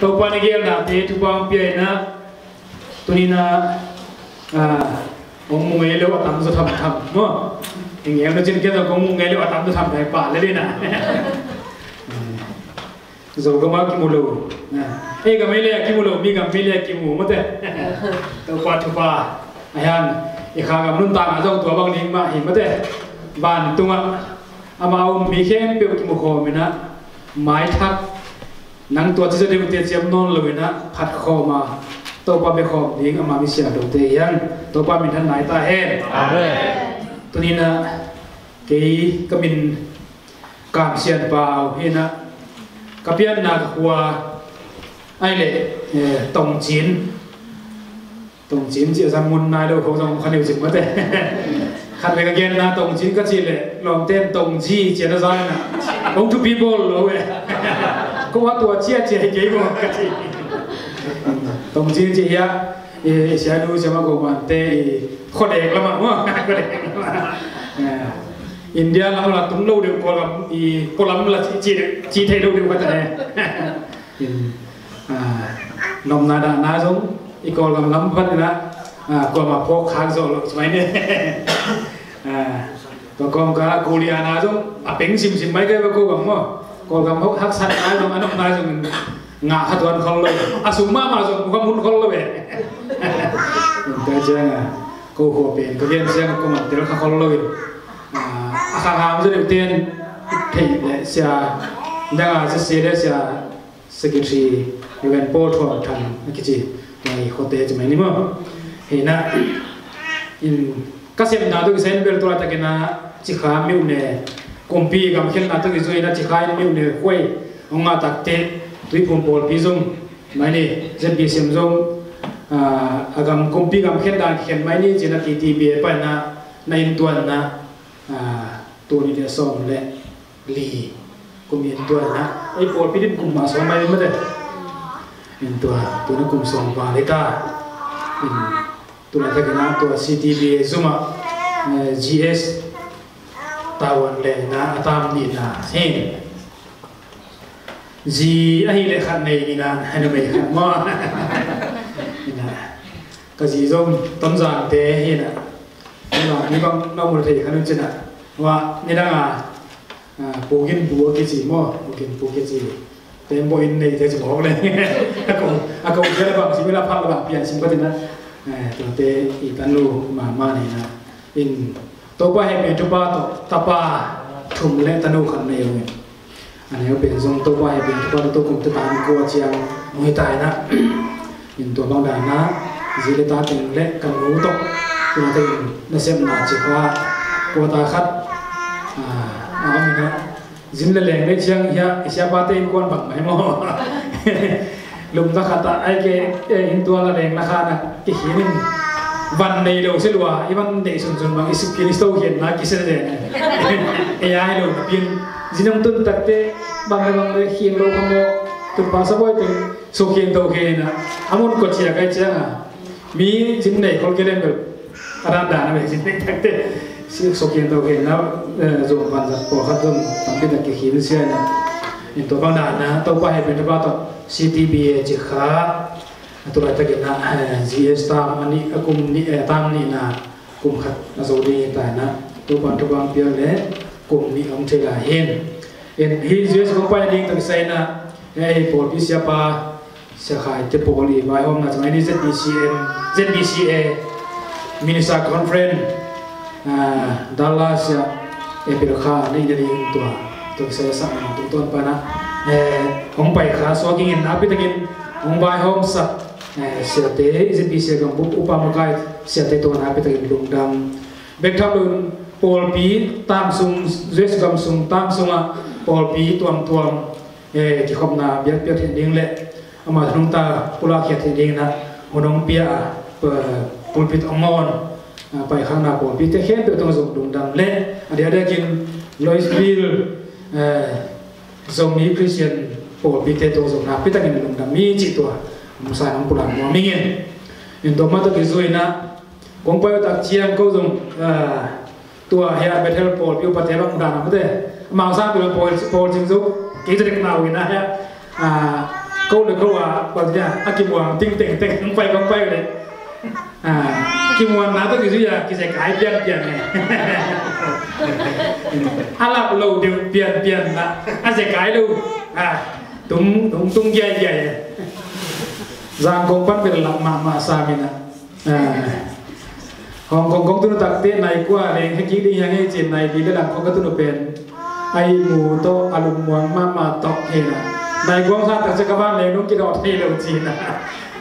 tau pa na gel na te tu pa pia na tu ni na à ông mua ngay liệu tạm tôi thầm thầm đúng không thì nghe nó trên kia là có mua ngay liệu tạm tôi thầm thầy quả lên đi nè rồi có bao kim lô ấy cái mấy lẹ kim lô mi cái mấy lẹ kim mù mất đấy tao qua chụp à anh em, ấy khang gặp luôn tàng ở trong tuổi bằng mà hiểu mất đấy bàn tung ạ à mà ông bị khen biểu kim mù mình á mai thắt nang tua chi dem te chem non loina phat kho ma to pa be kho ding ama mi sia do te yan to pa min than nai ta he. Amen. Tu ni na ke kamin kam sian pau he na kapian na khua ai le e, tong chin. Tong chin chi sa mun nai lo kho dong khan eu chim ma te khát về cái na tổng chính các chị lệ lòng tên tổng chi chị nó ra nè ông chú people lâu vậy cô hoa tua chia chia cái gì mà cái chia tổng chiến chị ya e sia nu sia ma ko ban te kho dek la India là là tung lo de ko la i ko là la chi chi chi thai lo de ko ta ne nom na da na zo lắm ko la lam pat na ko ma pho khang zo lo mai à, to kom ka ko li ana zo a peng sim sim mai ka ko ba mo kol hok hak san ai dong anok nai jong nga hatuan kol lo asuma ma jong bukan mun kol lo be ka janga ko ho pe ko gen sia ko ma tel ka kol lo be aka ngam je de ten te sia ndanga se se de sia secretary yuan po tho tan kichi nai hote je mai ni mo hena in kasem na do sen bel to ta ke na chi kha mi ne kompi gam khel na to ki zoi na chi kha mi ne khoi onga tak te tui pum pol pi zum mai ni zen bi sem zum ah, agam kompi gam khel dan khen mai ni jena ti ti bi pa na na in tuan na ah, tu ni de som le li kum in tuan na. Ai pol pi din kum ma so mai ma de in tua tu na kum som pa le ta. In tu na ta kana tu CTB zuma eh, GS tawan le na atam ni na hin gì ai le khăn này đi na anh là mấy khăn mo. Na cái gì giống tấm giàn thế hi na nhưng mà nếu bằng nó một thầy khăn chân à và như đang à bố kiến bố cái gì mo bố kiến bố cái gì thế bố in này thế chỉ bỏ lên à cậu à cậu thế là bằng chỉ biết là phát là bằng biển chỉ có thế na à tôi thế ít ăn luôn, mà mà này na. In ตัวเตอีตันลูมามาเนี่ยนะอินตัวป้าให้เป็นตัวป้าตัวตาป้าทุ่มและตันลูขันในเลยอันนี้เป็นทรงตัวป้าให้เป็นตัวป้าตัวกุมตะตานกัวเจียงมวยตายนะอินตัวบางด่านนะจิเลตาเป็นเละกันรู้ตกตัวเต็มนั่นเสียมนาจิกว่ากัวตาคัดอ่าเอาไม่นะ zin le leng le chiang ya isya ba te in kon bang mai mo lum ta khata ai ke in tua la leng la kha na ki hinin van nei lo se lua i van nei sun sun bang isu kin sto hian na ki se de e ai lo pin zinam tun tak te bang le bang le hin lo khamo tu pa sa boy te so kien to ke na amon ko chia kai chiang a mi jin nei kol ke len bel aran da na me jin nei tak te si so kien to ke na zo ban za po khat zum tam bi da ke hin sia na in to bang da na to pa he pe ba to CTB chi kha tu la ta ke na GS ta mani akum ni tam ni na kum khat na zo di ta na tu ban tu bang pia le kum ni ong che la hen en hi GS ko pa ding ta sai na ei pol pi sia pa sia khai te pol li vai hom na chai ni ZBCM ZBCA Minisa Conference Dallas ya epil kha ni jadi tua tu saya sama tu tuan pana eh hong pai kha so king in api takin hong bai hong sa eh sia te izin bi sia gam bu upa makai sia te tuan api takin lungdam bek tham lun pol pi tam sung zes gam sung tam sunga pol pi tuam tuam eh ki khom na biak biak hin ding le ama thung ta pula khia hin ding na honong pia pulpit amon ไปข้างหน้าผมพี่เทเคนตัว atau ada kita zs tam ni aku ni tam ni na kum khat na zo ri ta na tu pan tu pan pia le kum ni ang che la hen en hi zs ko pa ni tang sai na eh por pi sia pa sia khai te po li mai om na chang ni zbcm zbca Minister conference dallas ya e pir kha ni ni tu tu sai sa tu ton pa na eh hom pai kha so king en na pi tangin hom bai hom sa นโปรพี่เทตัวส่งนะพี่ตะกินดุงดังมีจิตตัวมุสาน้ำปุรังมัวมิงเงินอินตัวมาตัวกิจวยนะกงไปตักเชียงก็ส่งตัวเฮียเบเทลโปรพี่อุปเท musa ang pulang mo mingin in to mato ki zui na kong payo tak chiang ko zong tua hea bethel pol piu pate bang dan mo de mang sa pil pol pol jing zu ki trek na wi na hea a ko le ko wa pa dia a ki wang ting teng teng kong payo kong payo le à kim hoàn nào tôi cái gì à cái sẽ cái biến biến này. À là lâu đều biến biến là à sẽ cái đâu tung tung tung dài dài giang công bắt về làm mà mà sao mình à. Hong Kong Kong tu tak te nai kwa le heki đi yang e chen nai thì đã làm ko tu no pen ai mu to alum muang ma ma to he na nai gwang sa tak se ka ban le no ki do the lo chi na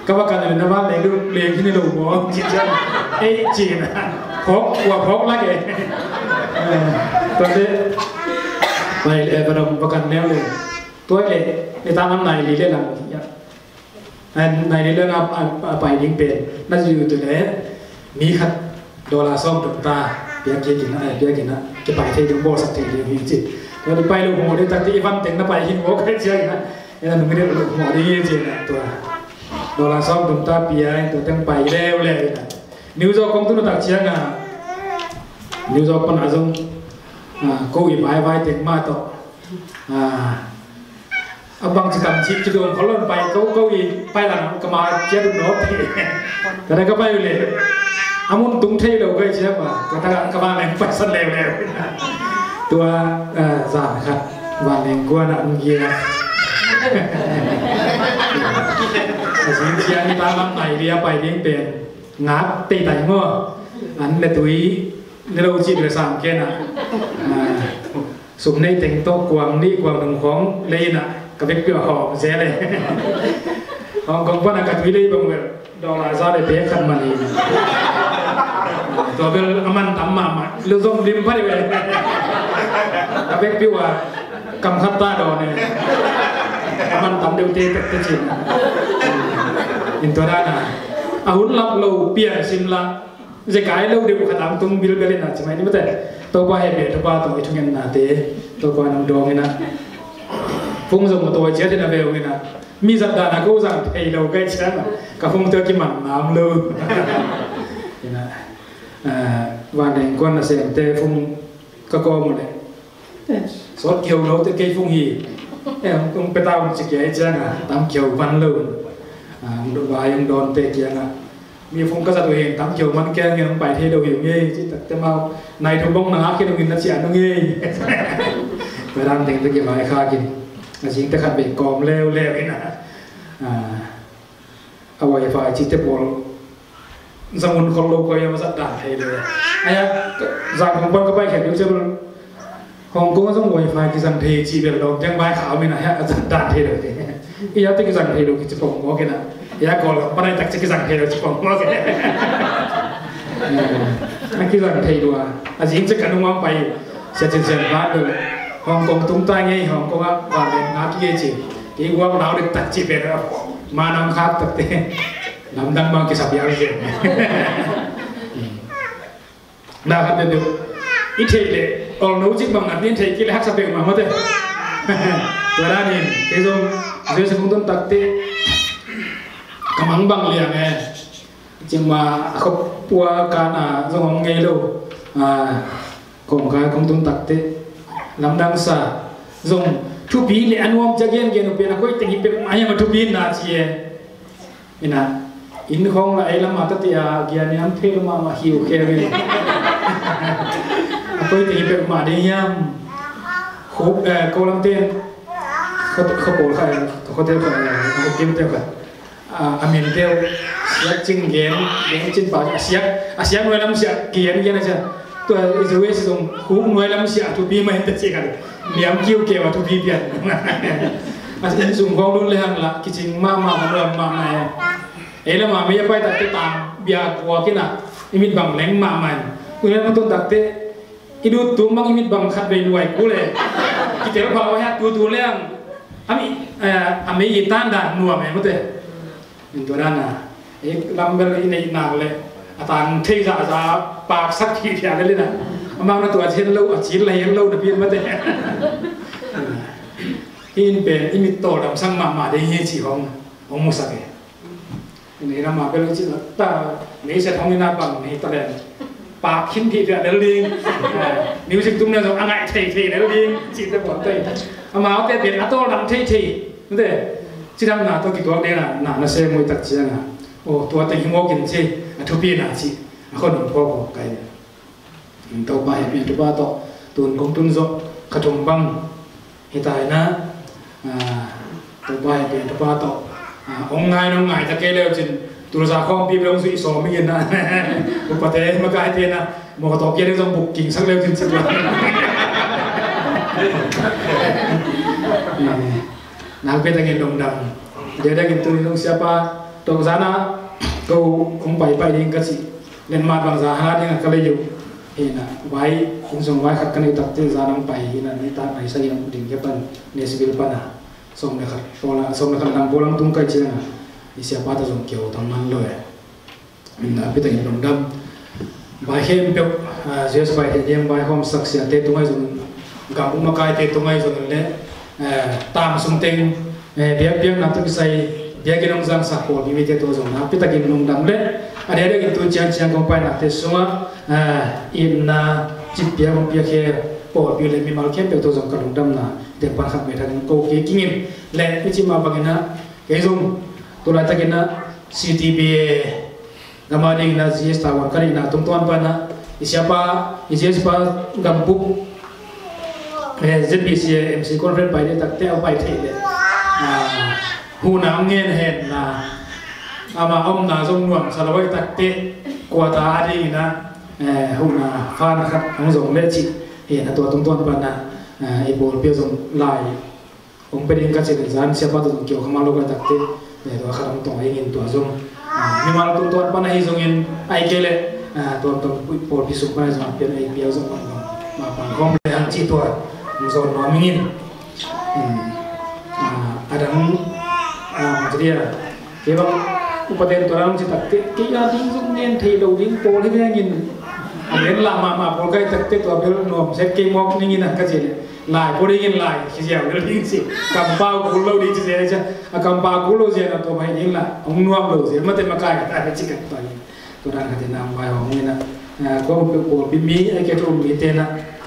ka ba kan le na ban le du le ki ni lo mo chi cha e chi na phok kwa phok la ke to te nai le ba dom ba kan ne le to le ni ta nam nai li le lang ya and nai le nga pai ding pe na ju tu le mi khat dola som tu ta pia ke kin na pia kin na ke pai thei ding bo sak thei ding hi chi to di pai lo mo de tak ti vam teng na pai hin wo khe chi na ela nu ngre lo mo de ye chi na to dola som tu ta pia tu teng pai le le na niu zo kong tu na tak chi nga niu zo pan azong ko i bai vai teng ma to à นะนี่หนูไม่ได้ลูกหัวได้จริงนะตัวดอลลาร์ซ่อมตุกตาเบียตัวตั้งไปแล้วเลยนะนิวส์กองตุนตักเชียงอ่ะนิวส์ปนอาจงอ่ากูอีไปไปเต็งมาต่ออ่า abang cikam cip cidung kalau cái việc kau i dễ lah kemar jadi not karena kau bằng le amun tung thei để cái chứ mà kata các bạn em phải sân lèo lèo tua giảm khát và nên qua nặng kia ta làm này. Đi ไป đi bên ngáp tê tay ngô anh là túi nếu đâu chỉ được sắm kia nè sum này tính to quang ni quang đồng khóng cái việc biểu họ dễ này Hong Kong pun akan pilih bang dolar zar de bekan mani to bel aman tamma ma lu tê lim pare be avec piwa kam na te to ba nam do ngina phung zong to che de na be ngina mi giật đà là cô rằng thầy đầu cây chén mà cả không tiêu cái mặt làm lơ à và đèn quan là xem tê phung các con một đấy sót kiều nấu tới cây phung hì. Em không biết tao chỉ cái chén à. Tám kiều văn lơ à được vài ông đòn tê kia à mi phung các gia đình hiện tám kiều văn kia nghe ông bài thế đầu hiểu nghe chứ thật tế mau này thu bông nắng khi đâu nghìn nó chỉ ăn nó nghe và đang tính tới cái bài khác kì จริงแต่ขันเป็นกอมเร็วเร็วนี่นะเอาไว้ฝ่ายจิตเตบอลสมุนคนโลกก็ยังมาสัตว์ด่าให้เลยไอ้จากของคนก็ไปแข่งดูจะมันของกูก็ต้องไวไ hong kong tung ta ngai hong kong ap ba le ngap ye chi ki wa ba de ta chi be ra mà nằm khác ta te nằm dang ba cái sa bia je đã ha được de i the le ol no jik bang ngat ni the ki le hak sa be ma ma de ta ra ni ke zo je se kung ton tak te kamang bang le nge chim ma khop pua ka na zo ngei lo à cùng cái công tôn tật thế lamdang sa zong thu pi le anuam jagen gen pe na koi tengi pe maya ma thu pi na chi e ina, in khong la ela ma ta ti a gyan yam phe ma ma hiu khe ge koi tengi pe ma de yam. Khop eh, e ko lam ten. Kho kho ko khai, kho te kho kho kim te kho. A min te siak ching gen gen chin pa siak, a siak noi lam siak kian gen na tôi is waste song khu noi lắm sia tu bi ma ta che kan niam kiu ke wa tu bi pian mà en sung vong lun le hang la kichin ma ma ma ma ma ya ele ma me pa ta te ta bia kwa em biết bằng leng ma ma ku ne ma tu dak te idu tu mang imit bang khat be luai ku le ki te ba wa ya tu tu le ang ami ami yitan da nuam e mo te indorana e cái này nang le tang thei za za pak sak thi thia le na amang nó tuổi achen lâu, achi la yen lo na pin ma te in pe mít to lam sang ma ma de he chi hong hong mo sak Nên là ma pe lo chỉ là ta ni se thong na bang ni ta le pak khin thi thia le ling music tum na zo angai thei thei le ling chi ta Mà te ama te pe ato lam thei thei de chi dam na to ki to de na na na se moi tak chi na o to te hi mo kin chi. อทุพีนาชิข้อหนุ่มพ่อบอกไกลตัวไปเปลี่ยนตัวบ้าต่อตุนคงตุนซกขจมบังเหตายนะตัวไปเปลี่ยนตัวบ้าต่อองไงน้องไงตะเกียเลวจินตุลสาข้องพี่ไปลงสุสอไม่เย็นนะบุปเทมากายเทนะมกตอกเกียร์ต้องบุกกิ่งสักเร็วจินสักวันนางเป็นตะเงินดงดังเดี๋ยวได้กินตุลลงเสียปะตรงสานะ kia trong bay bay đi trên trên lên mặt ta ngin dong dam dia dah gitu dong siapa dong kung pai pai ding kasi len ma bang za ha ding ka yu ina vai kung song vai khat kan tak te za nang pai ina ni ta pai sa yang ding ke pan ne sibil pana som ne khat pola som ne khat nang polang tung kai china ni siapa ta jong kyo tang man lo ya min na pe ta ngin dong dam vai hem pe jes vai te dem vai hom sak sia te tungai jong gam ma kai te tungai jong le tam sung teng biak biak na tu sai dia ke nong zang sa ko ni te to zong na pita ke nong dam le. Ade ade ke tu chiang chiang kong pai na te sunga. In na chip bia kong bia ke po bi le mi mal ke pe to zong ka nong dam na. De pa khat me thang ko ke kingin. Le pi chi ma ba ke na. Ke zong tu la ta ke na CTB gama ding na GS ta wa kari na, tung tuan pa na. Isiapa IGS pa gampuk eh ZBC MC conference pai de tak te au pai the le hu na ngen hen na ama om na zong nuam salawai tak te kwa ta adi na hu na pha na khat ang zong le chi he na to tung ton pa na e bol pio zong lai ông pe ding ka che zan sia pa zong kyo khama lo ka tak te le to kharam to ai ngin to zong ni mà tung ton pa na hi zong in ai ke le to to pol pi su pa zong pe ai pio zong ma pa khom le hang chi to zong no mingin adang jadi ya kebang upaten torang cita ke ke ya ding zung nen thei lo ding pol he ngin amen la ma ma pol kai tak te to bel nom se ke mok ni ngin ka je lai pol ngin lai ki ya bel ding si kam pa ku lo di je je a kam pa ku lo je na to mai ding la ong nuam lo je ma ma kai ta ke chikat pa ni to ran ka te nam bai ho ngina ko pe pol bi mi ai ke to mi te na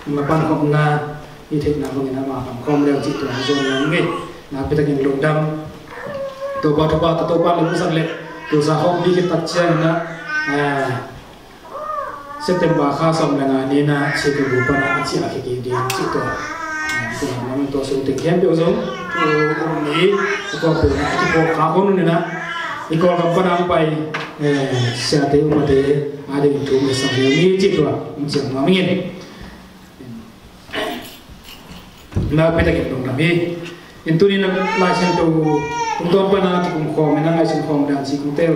ma pan na i to ba to ba le musan le to sa hom bi ki chen na kha som nga ni na ke bu pa na chi a ki ki di chi to ko na ma to so te khem bi zo to ko ni ko ko na chi ko kha ko ni na i ko ka pa na pai sia te u ma te a de tu me sa ni chi to mi chi ma mi ni na pe ta ki na mi in tu ni na la chen to tung don pa na ti kum kho me na ngai chen khom dan si kum tel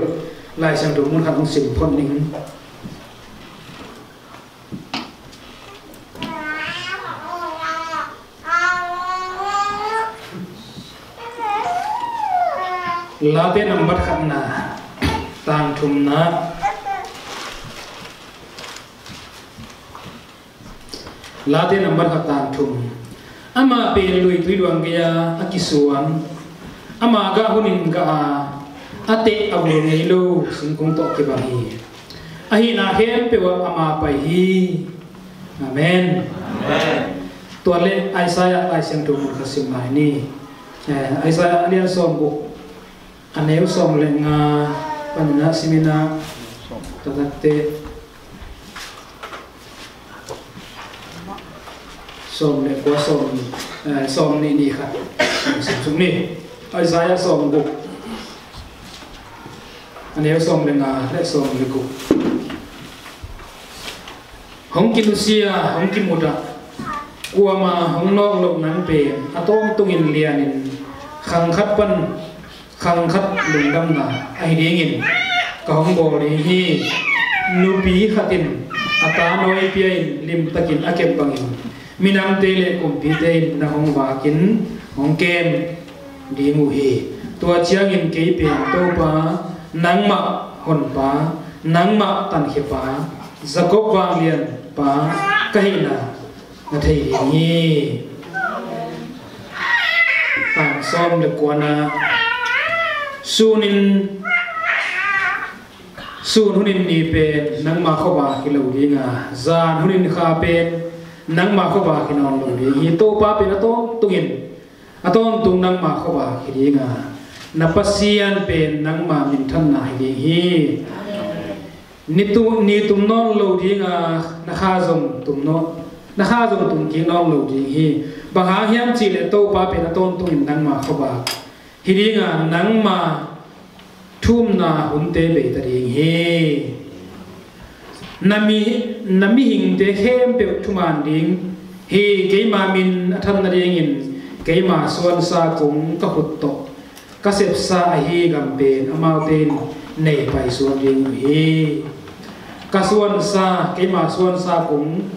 lai chen to mun khat ong sim phon ning. La te number khat na, tang thum na. La te number khat tang thum ama pe lui tui duang kia akisuan ama ga hunin ga ate abu nei lo sing kong to ke bahi ahi na hem pe wa ama pa hi. Amen. Amen. Tuale aisaya ai sing tu mu kasim mai ni. Aisaya alian som bu. Aneu som le nga panna simina tatakte ส้มในหัวส้มส้มนี่นี่ครับสุมนี่ไอ้สายส้มบุกอันนี้ส้มเลงะและส้มเลกุกหงกินุเซียหงกินหมุดะกลัวมาหงนอกลงนั้นเปอาต้มตุงอินเรียนินขังคัดปั้นขังคัดหลุงดำนาไอเดียงินกองบอกเลยฮีนูปีขัดินอาตาโนยเปียนลิมตะกินอาเก็บบังอิน mi minam te le kum pi te na hong wa kin hong kem di mu hi tua chiang in ke pe to pa nang ma hon pa nang ma tan khi pa zakob wang lian pa kai na na thei ni tang som le kwana sunin sun hunin ni pe nang ma kho ba ki lo giàn nga zan hunin kha pe nang ma kho ba ki non lo ri hi to pa pe na to tungin aton tung nang ma kho ba ki ri nga na pasian pen nang ma min than na hi hi ni tu ni tum non lo ding a na kha zong tum no na kha zong tum ki non lo ding hi ba ha hiam chi le to pa pe na ton tu in nang ma kho ba hi ding a nang ma thum na hun te be ta ding hi nami nami hing te khem pe thuman ding. Hi ke ma min athan na ding in. Ke ma suan sa kung ka hut to ka sep sa a hi gam pen amau ten nei pai suan ding hi. Ka suan sa ke ma suan sa kung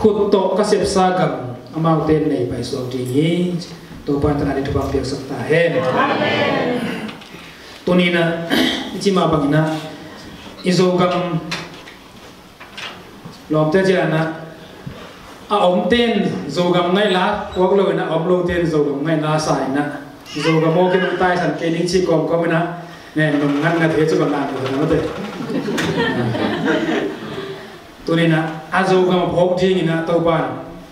hut to ka sep sa gam amau ten nei pai suan ding hi. To pa ta ni thubang piak sak ta he amen tunina chi ma bangina izo gam lom te jana a om ten zo gam ngai la wak lo na om lo ten zo gam ngai la sai na zo ga mo ke no tai san ke ning chi kom ko na ne num ngan na the chu ba na ko na te tu ni na zo ga mo phok ji ni na to ban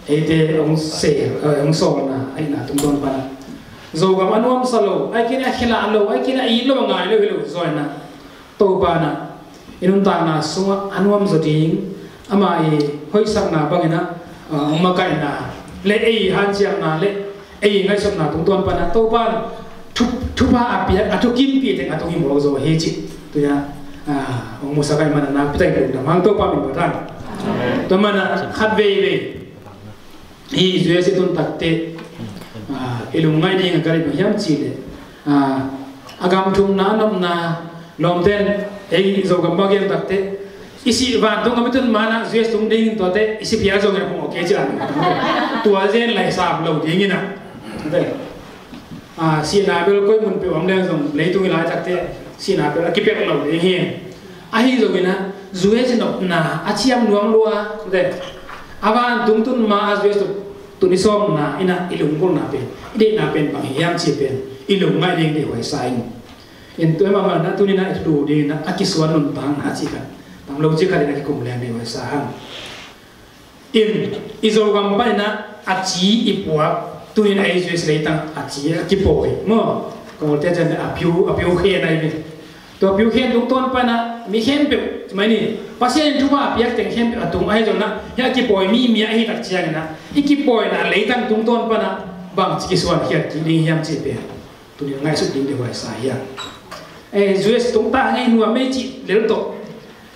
e te ong se ong so na ai na tum don pa na zo ga man wam salo ai kina khila lo ai kina i lo ngai lo lo zo na to ba na inun ta na so anwam zo ding ama e hoi sak na bangina ma kai na. Le ei han chiang na le ei ngai sam na tung ton pa na. To ban thu thu ba apia atu kim pi te atu kim lo zo he chi. Tu ya a ong mo sakai mana na pitai ko da mang to pa min ba to mana khat ve ve hi zue se tun tak te a ilung ngai ni ngai ba yam chi le a agam thum na nam na lom ten ei zo gam ba gem tak te isi van tung kami tun mana zes tung đây to te isi pia zo ngai mo ke cha tua zen lai sa lo ding ina te à si bây giờ koi mun pe wang deng zong lấy tung la chak te si na bel ki pe lo ding hi a hi zo ina zuwe chen na a chiam nuang lua te awan tung tun ma as zes tu ni som na ina ilung kol na pe ide na pen bằng hiam chi pen ilung ngai ding de hoi sai. In tu ma ma na tu ni na itu ding na akiswan nun bang na chi kan tang lo chi khali na ki kum le ne wa sa han in izo gam pa na, a chi i puwa tu in ai jwe le ta a chi a ki po hi mo ko te jan a piu a piu khe na ni to piu khe tung ton pa na, mi khem pe mai ni pasien tu ba piak teng khem a atung ai jo na. Ya ki po mi mi ai tak chiang na. I ki po na le tang tung ton pa na bang chi ki suan hiat ki ni hiam chi pe tu ni ngai su ding de wa sa ya e jwe tung ta ngai nu a me chi le to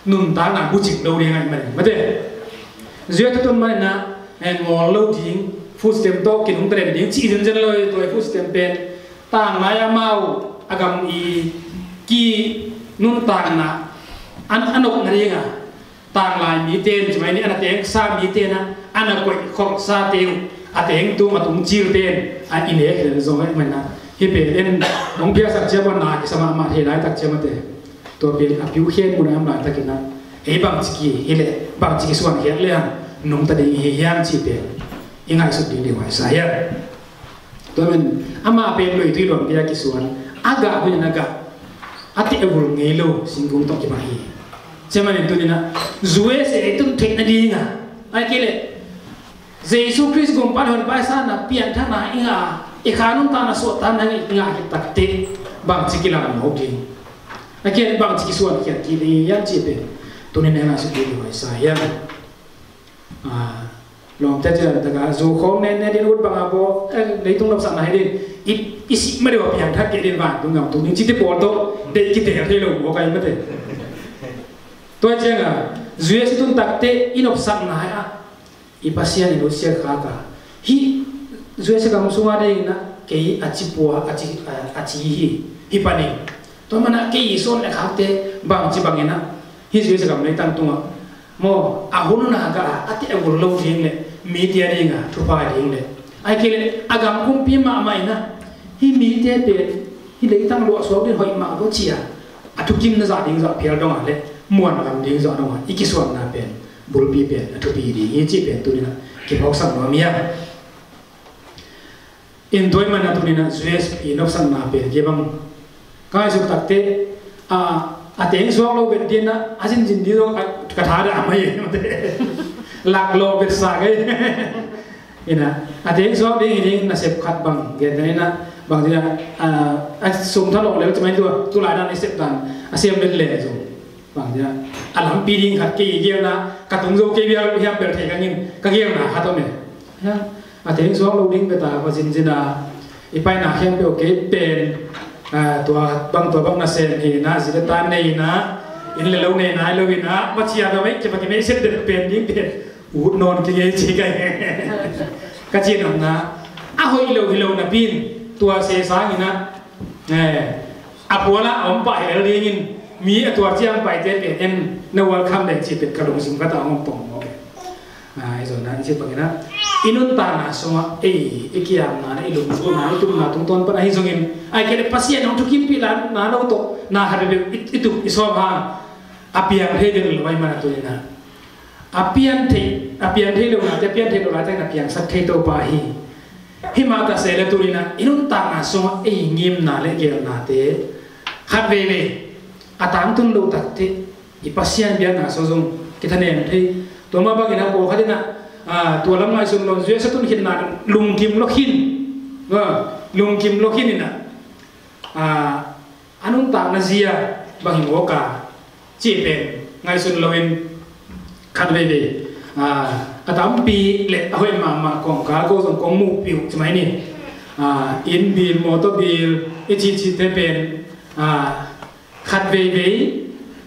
num ta na ku ching đâu đi ngai mai mà thế dưới cái tuần mai na em ngồi lâu thì food stem to kiến hung tiền đi chỉ dân dân lời, tôi food stem pen ta ngay à mau agam i ki num ta na an anok nari nga ta ngay mi tên chỉ mai ni anh à tiếng sa mi tên na anh à quậy khóc sa tiếng. À tiếng tu mà tung chiêu tên à anh in ấy rồi rồi mai na hiệp bên ông bia sạch chia bọn này sao mà mà thế này tắt chia mà thế hi pe en ong pia sak che bon na ki sama ma he lai tak che ma te to pe a piu khen mun am la takina e bang chiki hele bang chiki suan hian le an nung ta ding hi hiam chi pe ingai su ding de wai sa ya to men ama pe loi tui ron pia ki suan aga hu na ga ati e wul ngei lo singgung to ki ma hi cheman tu ni na zuwe se etun thek na dinga ai kele Jesus Christ gum pan hon pai sa na pian tha na inga e khanun ta na so ta na inga ki tak te bang chiki la mo ding Nakian bang tiki suan kian kini yang cipe tu ni nena si kini mai saya. Long tajar daga zo khom nen nen dirut bang abo dari tung lapsan nai din i isi mari wa pian tak kini bang tu ngam tu ni cipe porto dei kita yang telo wakai mete. Tuan jenga zuya si tun takte inop sak nai a ipasian inusia kaka hi zuya si kamu semua ada ina kei aci puah aci aci hi hi paning to mana cái số này khác thế bằng chi bằng na hi dưới sẽ cầm lấy tăng tung mo ahunu na ga ati agul lo ding le media ringa thupa ding le ai kele agam kum pi ma mai na hi media pe hi lấy tăng lo so din hoi ma go chia atu kim na za ding za phial dong le muan lam ding za dong iki suan na pen bul pi pen atu pi di hi chi pen tu na cái hok sang no mia in doi man atu ni na zues pi nok sang na pen ge bang cái sự thật thế à tak te a a te zo lo ben tin na a jin jin di ro ka tha da mai lak lo ber sa ge ina a te zo de ni na sep khat bang cái này na bằng dia a à sum tha lo le tu mai tu tu la na ni tăng dan a sem ben le bằng bang dia à làm pi đi khat ke ge na ka tung zo ke bi a bi a ber the ka ngin ka ge na ha to me a te zo lo ding be ta ko jin jin a ipai na hem pe o ke ขัดกี่เกี่ยวนะกระตุ้งโจกี่เบี้ยเบี้ยเปิดเทกันยินก็เกี่ยวนะฮัตโตเมนะอาทิตย์สองเราดิ้งไปตาว่าจินจินาอีไปหนักยังไปโอเคเป็นอ่าตัวบางตัวบางนาเซนเฮนะสิตานในนะ in le lo ne na lo win ha ma chia da mai che pa ke me se de pen ding pen u non ke ye chi ka ka chi nam na a hoi lo hi lo na pin tua se sa ni na eh a po la om pa he ri ngin mi a tua chiang pai te pe en na wal kham de chi pe ka lo sing ka ta ngom pong mo à ai rồi na chi pa ke na inun ta na so ma e ikiam na na ilum so na itu na tung ton pa ai zongin ai ke pasien on to kim pi la na no to na ha de itu, iso ba apian he den lo mai mana tu na apian the apian the lo na te apian the lo la te na pian sak the to pa hi. Hi ma ta se le tu na inun ta na so e ngim na le gel na te. Khat ve ve atam tun lo tak, te. I pasian bia na so zong kita ne the to ma ba ina ko khadina à tua lắm ngay sum lo duyên sẽ tuân hiện là lùng kim lo hin vâng lùng kim lo hin nè. À anh ông ta là gì à? Bằng hình cả. Chỉ bên ngay xuân lo in khát về về à à tám pi lệ hơi mà mà còn cá cô còn có mù biểu chứ mấy nè. À in bill motor bill ít chi chi thế bên à khát về về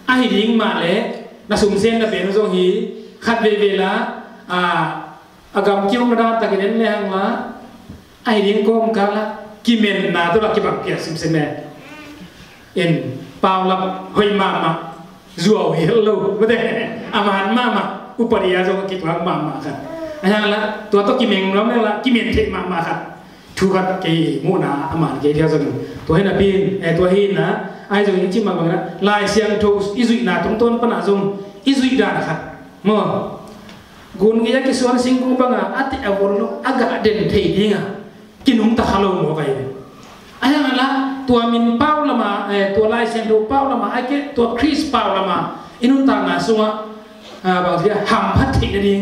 ai điên mà lệ? Là sum sen là bên nó hi khát về về là agam kiong na ta kinen le hang la ai điên kom ka la, kimen na to la ki bang pia sim sim en paula hoi mama zuo hello bete aman mama upariya zo ki tuang mama kan anh là tua to kim mèn lắm là kim mèn thế mama kan thu gặt cái mũ na aman cái theo rằng tua hay là pin eh tua hin na, ai dùng những chim mà bằng là lai xiang thu izui na tung tôn pana dùng izui da kan mo gun gi yaki suan singkung banga ati à, awollo aga den thei dinga kinum ta halo mo kai aya ngala tua min paula ma tua lai sen do paula ma ake tua chris paula ma inun ta nga suwa ba dia ham phát thị đi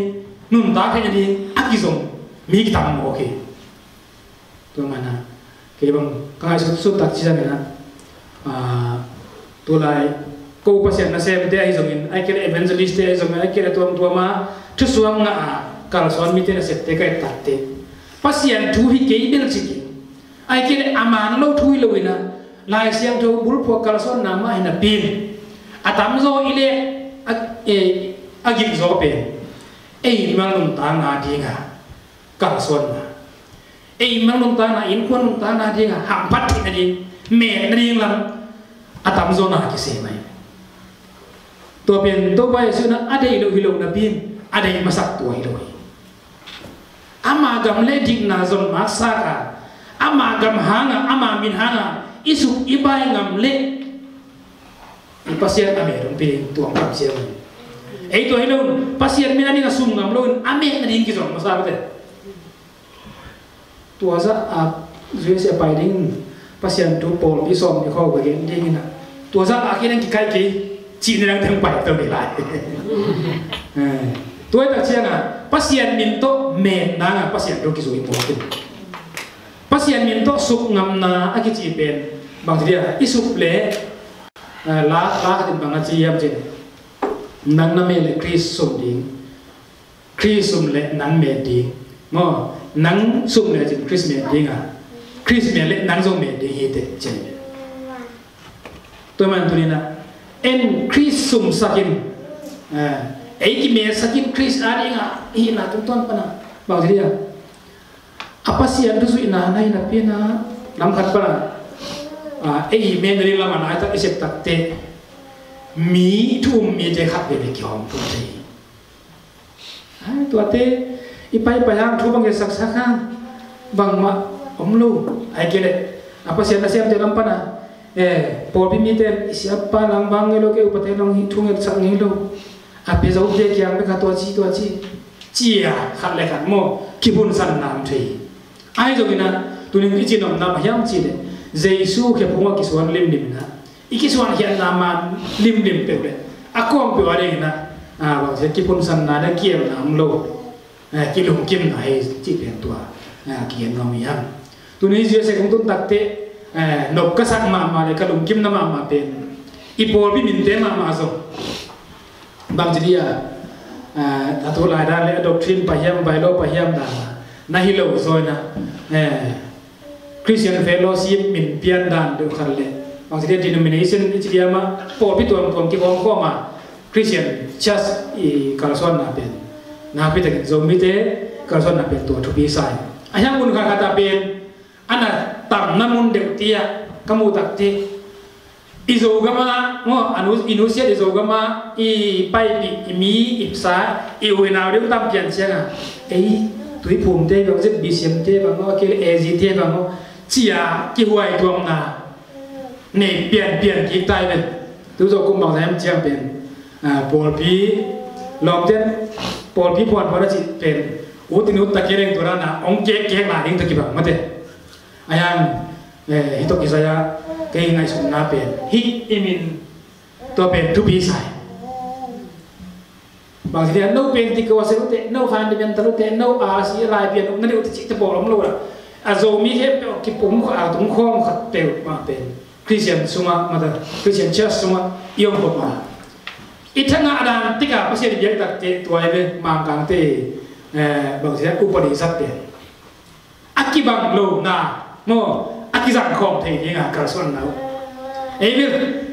nun ta cái đi ác gì dùng. Mi cái tầm ok tua mana ke bang ka ai su ta chi ra nè à tua lai, cô pasien na xem te ai zong in, ai ke evangelist te ai zong ai ke tua tua ma tu suam nga kal son mi te na set te kai tat te pasien thu hi ke bil chi ai cái aman lo thui lo ina lai siang thu bul pho kal son na ma ina pin atam zo ile e agim zo pe ei mang lum ta na dinga kal son na ei mang lum ta na in kon lum ta na dinga ham pat thi na ding me na ding lam atam zo na ki se mai ตัวเป็นตัวไปสุนะอะไรเราฮิโลนะบินอะไรมาสักตัวฮิโลอามากำเลดิกนาซอนมาสักอามากำหางอามามินหางอิสุอิบายงำเลอีปัสยาอเมรุนเป็นตัวงำเสียงไอ้ตัวฮิโลปัสยามินานี่ก็ซุ่มงำโลนอเมริกันกิจงมาสัก ada yang masak tua hidup, ama agam ledik nazon masara, masaka. Ama agam hanga ama min hanga isu iba yang ngam le. Pasien ame dong tuang tuang pasien eh itu hidup pasien mina ni ngasum ngam lon ame ngadi ngizon masak bete tuaza a zuin se pai ding pasien tu pol bisom di kau bagian dingin tuasa akhirnya kikai ki cina yang tempat itu nilai eh. Tôi ta chiang à pasien min to men na nga pasien do kisu important pasien min to sup ngam na aki chi pen bang dia isup le la la tin bang chi yam chen nang na me le chris sum ding chris sum le nang me ding mo nang sum le chen chris me ding à chris me le nang zo me ding hi te chen tôi man tu ni na en Chris sum sakin ấy cái mẹ sakin Chris ani nga hi na tung ton pana bảo gì à apa sih yang tu ina na ina pina nam khat pana à ấy mẹ dari lama na ta isep tak te. Mi tu mi te khat be be kyom tu te. Ai tu ate ipai payang thu bang sak sak bang ma om lu. Ai kele apa sih yang nasiam te lam pana eh por bi miten siapa lang bang lo ke upate long hi thung et sang ngi lo a pe zo de kyang be ka to chi to chi chi ya khat le khat mo ki bun san nam thei ai zo gina tu ning ki chi nom nam hyam chi de jesu ke phunga ki swan lim lim na iki swan hian na ma lim lim pe pe a kom pe wa de na a ba se ki bun san na da kier nam lo eh ki lum kim na he chi pe tua a ki ngom yam tu tu ni je se kung tun tak te nop ka sak ma ma le ka lum kim na ma ma pen i por bi min te ma ma so bang jadi ya atau lah ada le doktrin pahiam bailo pahiam da na hi lo zo na eh Christian fellowship min pian dan de khal le bang jadi denomination ni jadi ma por bi tuam tuam ki kong ko ma Christian church i kalson na pen na pi tak zo mi te kalson na pen tu tu bi sai ayang mun ka kata pen ana tam namun de tia kamu tak ti izogama mo anu inusia izogama, i pai, i mi ipsa i wena de tam pian sia ei, tui phum te bang zet bi siam te ba ngo ke e ji te ba ngo chia, ki huai tuam na. Ne, pian pian, ki tai ne tu zo kum bang sam chia pian à pol pi, lom ten. Pol pi pon pon chi pen. U tinut ta kereng turana ong ke ke ma ding ta ki bang mate ayang eh hitok isaya saya cái ngày sum na pen hi imin to pen tu bi sai bang dia no pen ti ko se te no fundamental te no a si lai pen no ne ti te bo lom lo la a à, zo mi he pe ki pum ko a tum khom khat pe ma. Pen christian suma ma da christian church suma yom ko ma ithanga adan tika pasir biak tak te tuai be mang kang te eh bang dia upanisat te akibang lo na mo akizang khom thei ni nga kal son nau ei bil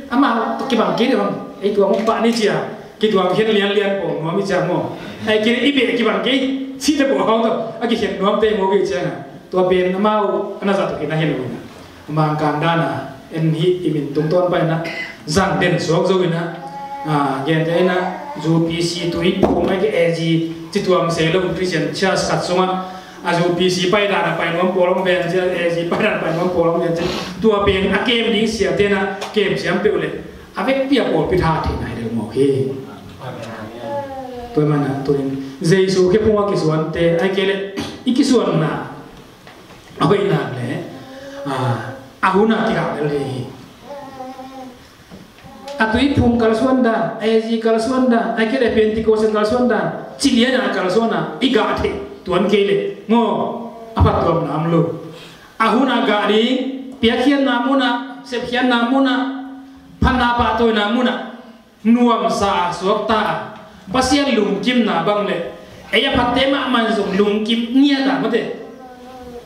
ama to ki bang ki de ei tua mo pa ni chia ki tua hian lian lian po mo mi cha mo ai ki ibe ki bang ki si de bo hong to aki hian nom te mo bi cha na tua ben mau ana za to ki na hian lo na mang kang dana en hi imin tung ton pa na zang den sok zo na à gen thế na dù PC tụi phụ mấy cái gì chỉ tuam sẽ lâu Christian Church cắt xuống à dù PC bay đàn bay nó bỏ lông bên chứ AG bay đàn bay nó bỏ lông bên chứ tua bên à game đi xia thế na game xem biểu lệ à với bia bỏ bị thà thì này được một khi tôi mà na tôi Giêsu cái phong cái suan thế ai cái lệ ít cái suan na à vậy na lệ à à huna thì gặp lệ atui phum kalsuanda aji kalsuanda akire pentikos kalsuanda chiliana kalsuana iga the tuan kele ngo, apa tuam namlu ahuna gari piakhian namuna, sephian namuna phana pa to namuna. Nuam sa suakta, pasian lung kim na bangle eya patema man zum lung kim nia da mate.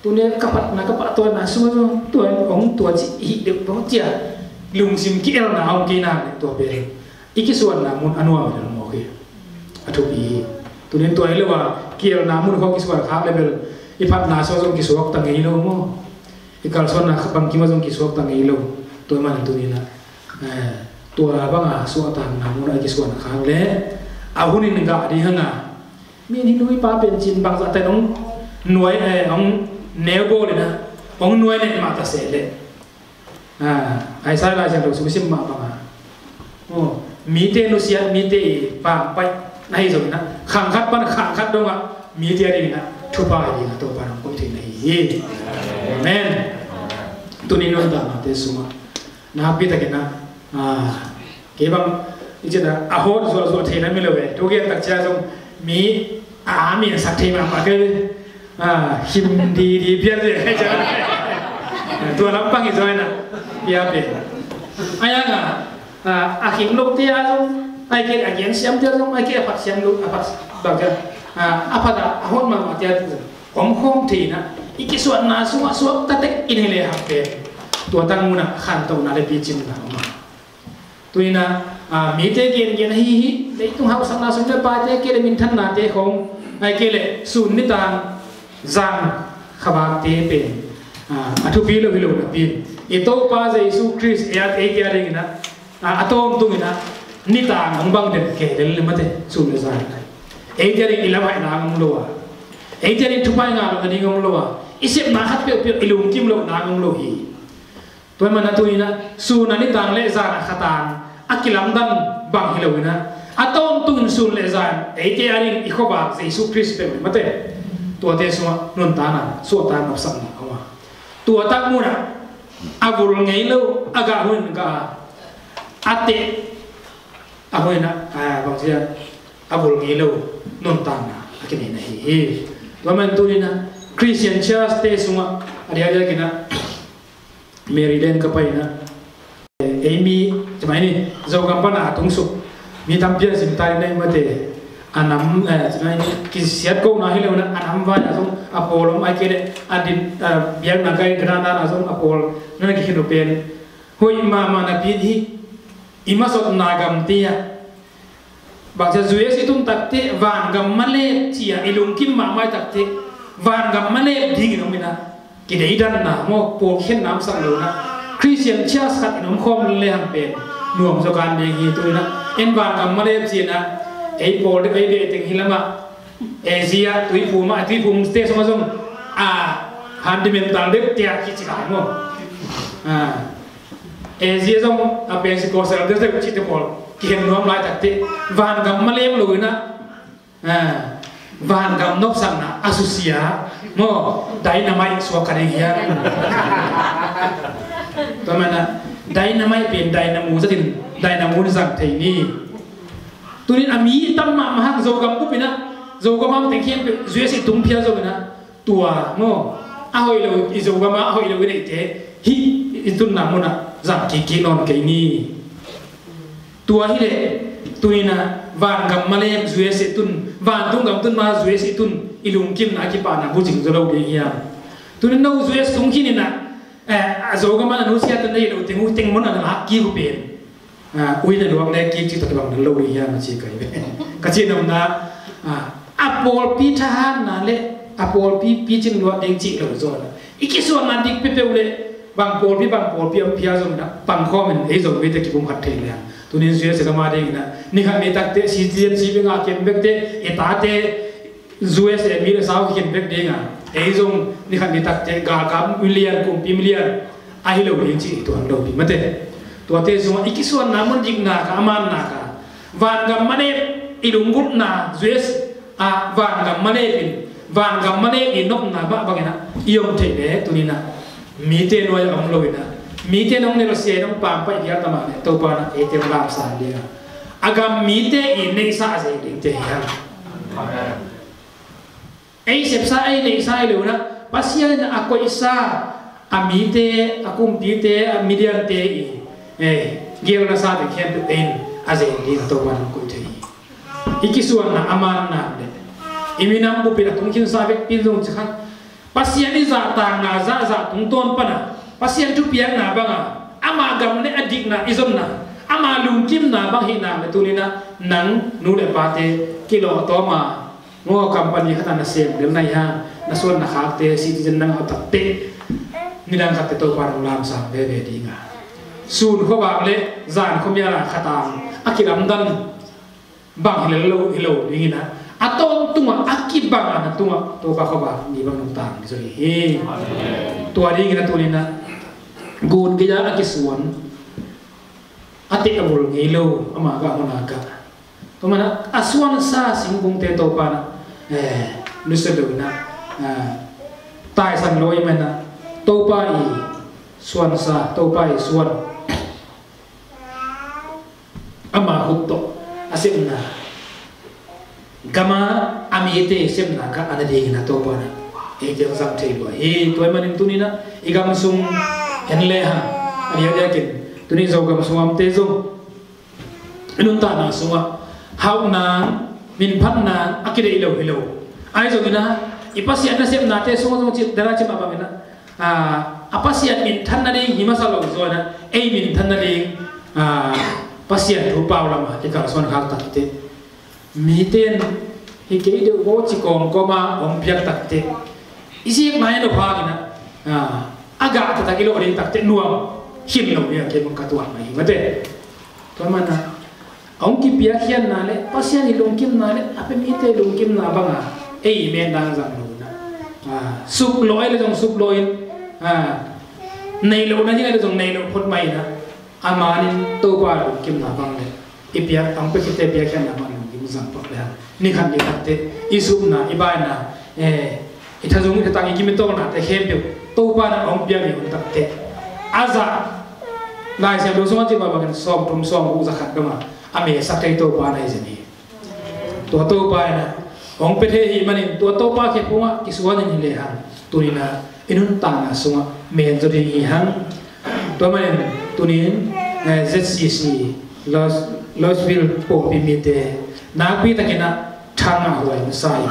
Tunia kapat na kapat to na sumo tuan ong tua chi hi de bo chia lung sim ki el na hong ki na le to be iki suan namun mun anua mo ki athu bi tu nen to ai le wa kiel na mun ho ki kha level i phat na so jong ki suak ta ngei lo mo i kal son na bang ki ma jong ki suak ta ngei lo to man tu ni na eh to la ba nga su ta na mun ai ki suan kha le a hun ni ga di hanga mi ni lui pa pen chin bang za ta nong nuai eh ong neo bo le na ong nuai ne ma ta se le à ai sai lại chẳng được xuống sim mà mà ô mỹ tê nó xia mỹ tê pa bay nai zo na khang khat pan khang khat dong a mi dia ri na tu pa ri na to pa na ko thi nai amen tu ni nong da ma te suma na pi ta ke na a ke bang i che na a ho zo zo te na mi lo ve to ke tak cha zong mi a mi sa te ma pa ke a hin di di pi ri he cha tu na pang i 아 힘디리 비아들 해잖아 또 남방이 좋아나 비아비 아야가 아 아힘 녹대야 좀 nggak akhir luk dia tu akhir akhir siam dia tu akhir apa siam luk apa baga apa dah ahon mama dia tu không không thì na iki suat na semua suat tatek ini le hape tua tang muna khan tau na le picin na ma tu ina mi te gen gen hi hi le tung hau sang na sum le pa te ke le min than na te khong ai ke le sun ni tang zang khabak te pen atu pilo hilo na pin ito pa sa Yesu Christ ya e kya ring na atom tung na ni ta ngang bang den ke del mate su le sa e kya ring ila mai na ngam lo wa e kya ring thupai nga lo ni ngam lo wa isip na hat pe pe ilum kim lo na ngam lo hi to man tu ina su na ni tang le za na khatan akilam dan bang hi lo ina atom tu in su le za e ke ari i kho ba se su Christ pe mate to te su non ta na so ta na sam na wa tua tak muna agul ngai lo aga hun ga ate ahoy na à bang sia agul ngai lâu non tan na akini này hi hi to tu đi na christian church te sunga ada cái na Mary Lane cái pai na Amy chama này zo cái pa na tung suk, mi tam pia sim tai nei ma te anam chama ni ki siat na hile na anam va na song apol mai ke de adin biang na kai kana na song apol na cái hiểu pen hoi mà mà na biết hi ima sot na gam tia. Bak cha zuye si tum tak te van gam male chia ilung kim ma mai tak te van gam male ding no mina ki dei dan na, mo po khen nam sang lo na. Christian cha sat nom khom le ham pen nuam so kan de hi tu na. En van gam male chia na. Ei po de ei de teng hilama asia tui pu ma, tui pu ste so ma song a, han di men tan de tia ki chi mo. À asia song a pen ko sa de de chi pol ki nom lai tak te van gam malem lo na à van gam nok sang na asusia mo dynamite so ka ya to mana dynamite pen dynamo sa tin dynamo ni. Sang thei ni tunin ami tam ma ma zo gam ku pina zo gam am teng khem zue si tung phia zo na tua mo a lo i gam a lo ni te hi itun na mo kỳ kỳ non ke ni tua hi le tunina van gam male zue se tun van tung gam tun ma zue se tun. Ilung kim na ki pa na bu jing zo lo ge ya tunin no zue sung ki ni na a zo gam ma no sia tun nei lo teng u teng mon na ha ki ku pen à ui, là luang này kia chỉ tập bằng lâu đi ha mà chỉ cái vậy. Cái chuyện nào na à apol pi tha na le apol pi pi ching luang đeng chỉ rồi. Rồi iki so na dik pe pe ule bang pol pi bang pol pi am phía zo na bang kho mình ấy rồi bây giờ kibum khat thei le tu nên sẽ mà đeng nè, ni khan ni tak te si tien si bên ngà kem bek te eta te duyên sẽ mi le sao kem bek đeng à ấy rồi ni khan ni tak te ga kam million kum pi million ai lo đeng chỉ tu ang lo pi mà te tua te zuma ikisuan namun jing na ka aman na ka van gam mane ilungut na zues a van gam mane pin van gam mane i nok na ba bangena iom te ne tunina nè te no ya am loina mi te nong ne ro se nong pam pa ya tama ne to pa na e te lam sa dia. Agam mi te i ne sa se ding te ya ai sep sa ai ne sa ai lo na pasia na ako isa amite akum pi te amidian te i. Eh gel na sa de khem te ten aze di to wan ko te iki suan na aman na, de. Iminam bu pira tung kin sa vek pil dong pasien ni za ta na za za tung ton pa na. Pasian tu pian na ba nga. Ama gam ne adik na izom na. Ama lung kim na bang hi na me tu ni na. Nang nu le pa te. Kilo to ma. Ngo company khata na sem del na ya na suan na khak te. Citizen nang atak te. Ni dang khat te to par lam sa ve ve di nga. Sun kho ba le zan kho mi la khata akiram dan. Bang hile lo hilo ni na aton tunga akibang na tunga to ba ko ba ni bang nong tang so he to ari ngi na to ni na gun ge ya akisuan ate abul ngi lo ama ga mana ka to mana? Aswan sa singkung te to pa na eh lu se do na tai san loi man na to pa i. Suan sa to pa i suan. Ama hutto asim na gama ami ite sim na ka ana de na to pa na e jeng sam te bo e toy manin tuni na igam sum en le ha ani ya kin tuni zo gam sum am te zo inun ta na suma hau na min phan na akire ilo ilo ai zo na ipasi ana sim na te so zo chi dara chi ma ba na a apasian min than na ding himasa lo zo na e min than na ding a pasien thu pau lama ke ka son khak tak te mi ten hi ke de go chi kom ko ma om piak tak te isi mai no pha na à, aga ta ta kilo ri tak te nuam him lo ya ke mong katuan mai ma te to mana ông ki pia khian na le pasien ni long kim na le ape mi te long kim na ba à, ei men dang zang lo na à, sup loi le jong sup loi à nei lo na ni le jong nei lo phot mai na amanin to pa lo kim na bang le ipia ang pe kite pia khan na ma lo kim zang pa le ni khan ni khat te isum na ibai na eh ita zung ita tangi kim to na te hem pe to pa na ong pia ni un tak te aza lai se lo so ma ti ba ba kan som tum som u za khat ga ma ame sa kai to pa na je ni to to pa na ong pe the hi manin to to pa ke punga ki suan ni le han tu ni na inun ta na sunga men zo ding hi hang to man tunin ZCC Los, Losville po pimite na pi takina thanga huai sai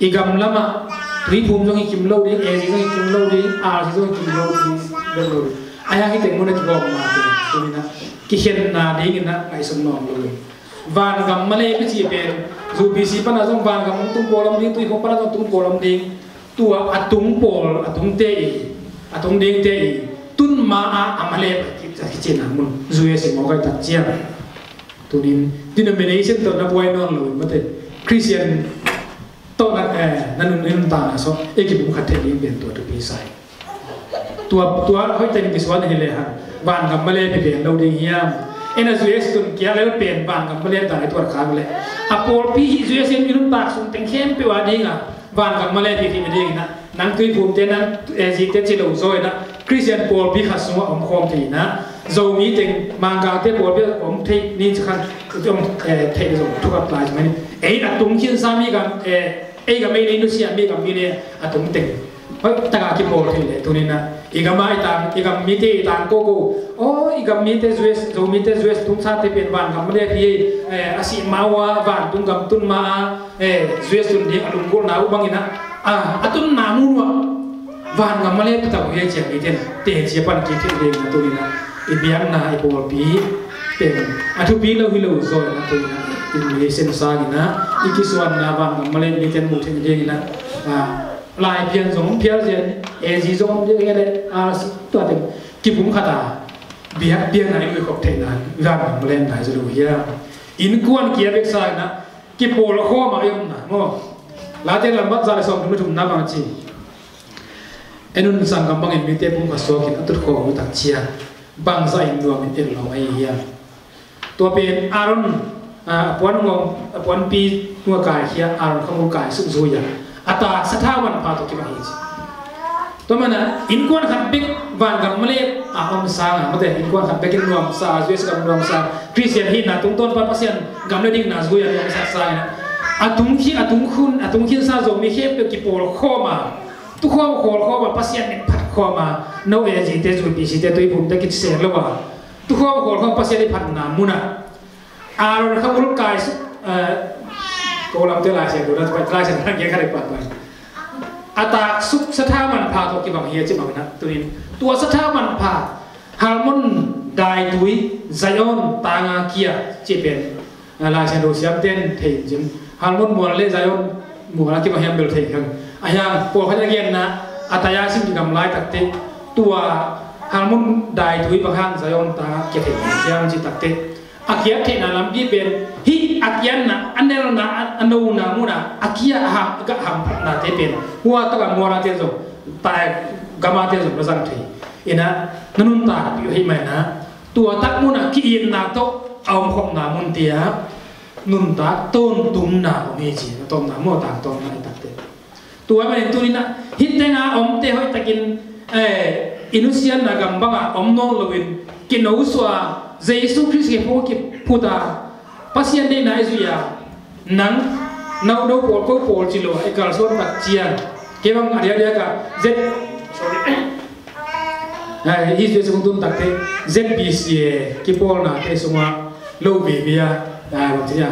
igam lama ri phum jong kim lo ding e jong kim lo ding a ri jong kim lo ding lo aya ki teng mo na ki bom ma te tunina ki hen na ding na ai som nom lo van gam male pi chi pen zu bi si pana jong van gam tung polam ding tu ko pana jong tung polam ding tua atung pol atung te i atung ding te i tun ma a amale ki ki chen na mun zu ye si mo ga ta ตัวนี้ denomination ตัวนับไว้นอนเลยมาแต่คริสเตียนต้นนักแอร์นั่นนุ่นนุ่นตาสอเอกิบุคัดเทนี้เปลี่ยนตัวตัวปีใส่ตัวตัวเขาจะมีสวัสดิ์เลยฮะบานกับมาเลเปลี่ยนเราดีเยี่ยเอ็นซูเอสตุนเกียร์แล้วเปลี่ยนบานกับมาเลต่างในตัวค้างเลยอะพอลพี่ซูเอสเอ็นนุ่มปากสุนเต็งเข้มไปว่าดีงะบานกับมาเลที่ที่นี่ดีนะนั่งคุยภูมิเตนั่งเอซิเตจิโลโซยนะคริสเตียนพอลพี่ขัดสมว่าอมคอมทีนะ dầu mi teng mang ga te pol pi om thei ni khan om e thei zo thu ka plai mai ấy a tung chiến sa mi gam ấy e ga mai ni nu sia mi gam mi ne a tung teng hoi ta ga ki pol thi le tu ni na i ga mai ta i ga mi te ta ko ko o i ga mi te zues zo mi te zues tung sa te pen van gam le pi e a si ma wa van tung gam tun ma e zues tun di alung ko na u bang ina a atun na mu wa van gam le ta ko ye che mi tên. Te che pan ki ki le na tu ni na i na i pi pen a pi lo hi lo zo na tu na. In le sen sa ni na. I na van gam le mi ten mu ten ni na. Ah, a lại phiền giống phiền e gì giống như cái này à tôi thấy kịp khata, biếng biếng này người học thể ra mà lên này rồi ya. In quan kia biết sai na. Kịp bộ là khó mà na. Mo lá tên làm bắt ra là xong chúng na nằm chi. Enun sang kampang in mite pun kaso kin atur ko mu tak chia. Bang za in nuam in el lo ai ya to pen aron a puan ngom puan pi ngwa kai hia aron khamu kai su zu ya ata sathawan pa to ki ba hi to mana in kon khat big van gam male a om sa nga. Mate in nuam sa ju sa nuam sa. Christian hi na tung ton pa pasien gam le ding na zu ya nuam sa sa na atung khi atung khun atung khi sa zo mi ki ma tu kho kho kho ba pasien ni phat kho ma no e ji te zu bi si te toi pum te ki se lo ba tu kho kho kho pasien ni phat na muna a ro kha ul kai ko lam te la se do da pa tra se na ge khare pa pa ata suk satha man pha to ki bang hi chi bang na tuin tua satha man pha harmon dai tui zayon tanga kia chi pen la se do siam ten thei jin harmon mo le zayon mo la ki bang hiam bel thei khang ayam po kha gen na ataya sim ki gam lai takte. Tua, halmun dai thui bang hang zayon ta ke the siam ji takte. Akia the na lam bi ben hi akia na, anel na anu na muna, akia ha ga ham na te ben huwa ta ga mora te zo ta gama te zo razan thei. Ina, nanun ta bi hi mai na. Tua tak muna, ki in na to, aum khom na mun tia. Nun ta, ton tum na mi ji, na na mo ta tom na ta tua mai tu ni na hit te om te hoi takin eh inusian na gambanga om no lowin kinau swa Giêsu Christ ke po ki puta. Pasien de nai zuya nang nau do pol ko pol chilo e kal so tak chian ke bang adia dia ka z sorry. Eh is je sung tun tak te zbc ki pol na te suma lo be bia. Eh, da wa tia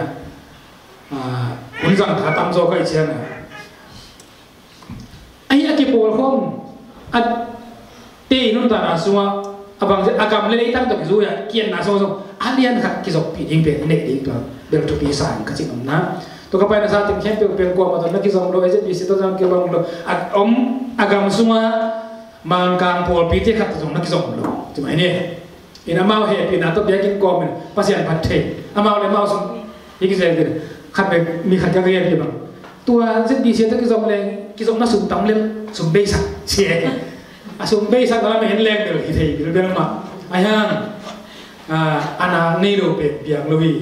à ah, hun zang kha tam zo kai chian na ai a ki pol khom at te nun ta na suma abang agam le tang to zu ya kian na so so alian khat ki zok pi ding pe ne ding to bel to pi san ka chi na to ka pa na sa tim khem pe pe ko ma to na ki zong lo e bi si to jang ki long lo om agam sunga mang kang pol pi te khat to na ki zong lo ti mai ne ina mau he pi na to bia kin ko men pasian phat the amao le mau sum yi ki zel de khat be mi khat ya ga yen ki bang tua zet bi si to ki zong le ki zong na sum tam le sum be sa che asum be sa kala men leng del hi thei bil bel ma ayang à ana nei ro pe biang lo hi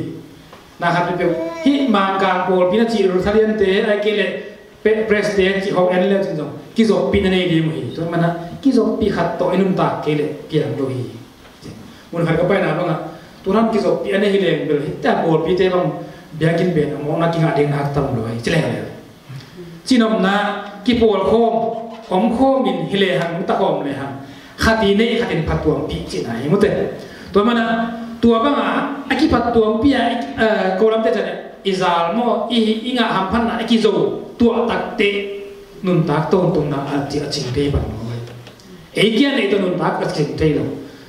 na khat pe hi man kang pol pina chi ro thalian te ai ke le pe president chỉ ho en le chin jong ki zo pin nei di mu hi to mana ki zo pi khat to enum ta ke le biang lo hi mun khat ka pa na banga turan ki zo pi ane hi leng bel hi ta pol pi te bang biang kin ben mo na ki nga ding na tam lo hi chile le จีนอมนากิปวลโคมอมโคมินฮิเลหังตะโคมเลยหังขัดีนี่ขัดินผัดตัวปีจีนายมุเตตัวมันนะตัวบังอ่ะไอกิผัดตัวปีไอเอ่อโกลัมเตจันอิซาลโมอีอิงะหัมพันนะไอกิโจตัวตักเตนุนตักต้นตุงนะอาจิอาจิงเตปันโอ้ยเอเกียนไอตัวนุนตักอาจิงเตโล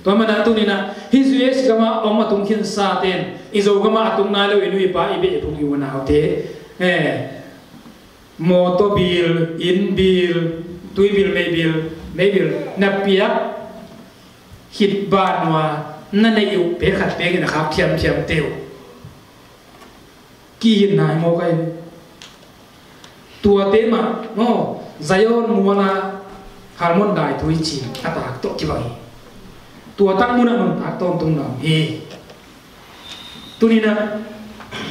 ตัวมันนะตัวนี้นะฮิสุเอสกามาอมมาตุงขินซาเตนอิโจกามาตุงนาเลวินุยปาอิเบตุงยูนาเอาเตเอ motor bill in bill tui bill may bill may bill na pia hit ban wa na nei yu pe khat pe na khap thiam thiam teu ki hin nai mo kai. Tua te ma, no zayon muana, harmon dai tui chi atak to ki bang tua tak muna mun tak ton tung nam, he. Tunina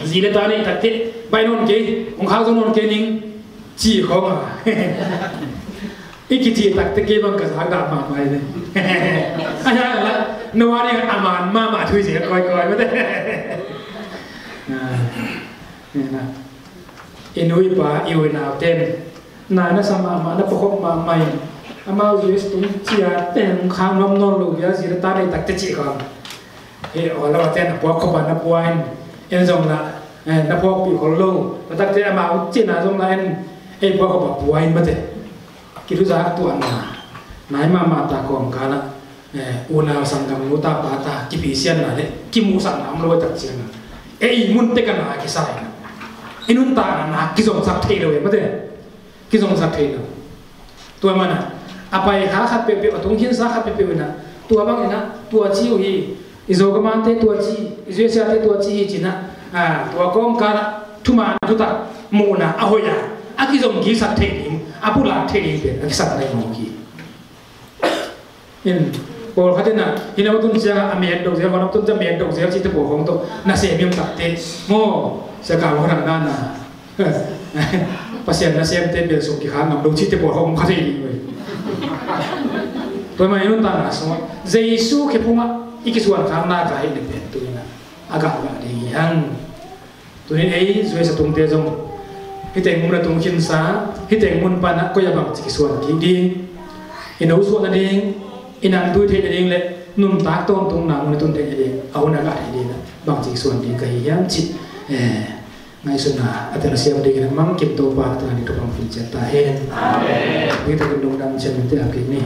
zile ta ni tak te, bai non ke, ong khao non ke ning. chi khó mà. Iki chi tak te ke bang ka sa da ma mai ne aya la no wa ni aman ma ma thui se koi koi ma te na inui pa iwi na ten na na sama ma na pokok ma mai ama us tung chia ten khang nom non lu ya zile ta ni tak te chi ko he ola ten po ko ba na po en en zong la na po pi ko lo ta te ama chi na zong la en เอ้พวกเขาบอกป่วยมาเถอะคิดว่าจะตัวน่ะนายมามาตากองกันละเอออุณาสังกัมมุตาปาตากิปิเซียนน่ะเลยกิมูสังนามโลจักเซียนน่ะเอ้มุนเตกันน่ะกิสายน่ะอินุนตาน่ะกิสงสักเทเลยมาเถอะกิสงสักเทเลยตัวมันน่ะapa yang hak hak pepe atau mungkin sah hak pepe na tua bang ina tua ci uhi izo kamante tua ci izo siate tua ci hijina ah tua kong kana tuma tuta muna ahoya aki zong gi sat the ning apu la the ning ben aki sat nai mong ki in bol khatin na hina tun sia amen dok sia wanam tun ja men dok sia chi te bo hong to na se miam tak te mo sa ka wa na na pasien na sem te bel so ki khan nam dok chi te bo hong kha ri we to mai nun ta na so jesu ke puma iki suan khám na ka này, le ben na aga ga ri hang tu ni ei zwe tung tiền jong hi teng mun tung khin sa hi teng mun pa na ko ya bang chi suan ki di in au suan ding in ang tu the ding le num ta ton tung na mun tung te na ding au na ga di na bang chi suan di ka hi yam chi eh ngai sun na atena siam ding na mang kim to pa ta ni to bang fin cha ta hen amen hi te dong dang chen te a ki ni